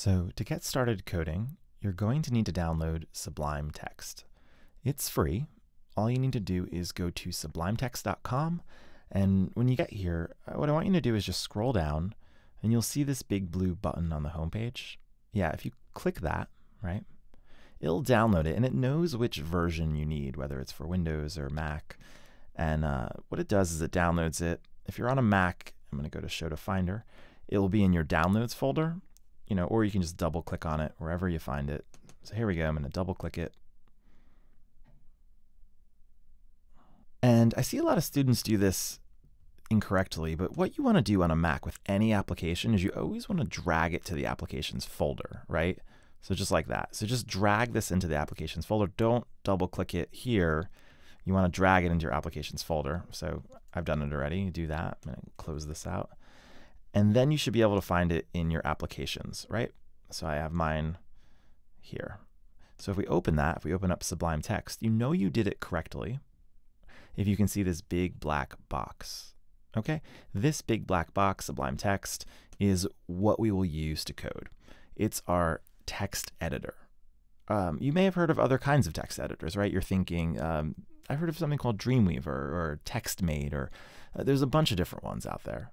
So, to get started coding, you're going to need to download Sublime Text. It's free. All you need to do is go to sublimetext.com. And when you get here, uh, what I want you to do is just scroll down and you'll see this big blue button on the homepage. Yeah, if you click that, right, it'll download it and it knows which version you need, whether it's for Windows or Mac. And uh, what it does is it downloads it. If you're on a Mac, I'm going to go to Show to Finder. It will be in your Downloads folder, you know, or you can just double click on it wherever you find it. So here we go. I'm going to double click it. And I see a lot of students do this incorrectly, but what you want to do on a Mac with any application is you always want to drag it to the applications folder, right? So just like that. So just drag this into the applications folder. Don't double click it here. You want to drag it into your applications folder. So I've done it already. do that. I'm to close this out. And then you should be able to find it in your applications, right? So I have mine here. So if we open that, if we open up Sublime Text, you know you did it correctly if you can see this big black box. Okay, this big black box, Sublime Text, is what we will use to code. It's our text editor. Um, you may have heard of other kinds of text editors, right? You're thinking, um, I've heard of something called Dreamweaver or TextMate, or uh, there's a bunch of different ones out there.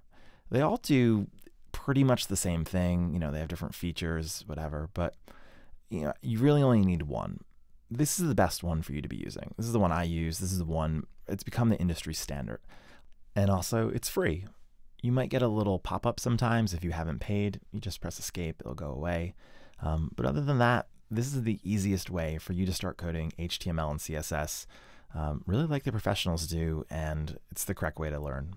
They all do pretty much the same thing. You know, they have different features, whatever, but you know, you really only need one. This is the best one for you to be using. This is the one I use. This is the one, it's become the industry standard. And also, it's free. You might get a little pop up sometimes if you haven't paid. You just press escape, it'll go away. Um, but other than that, this is the easiest way for you to start coding HTML and CSS, um, really like the professionals do, and it's the correct way to learn.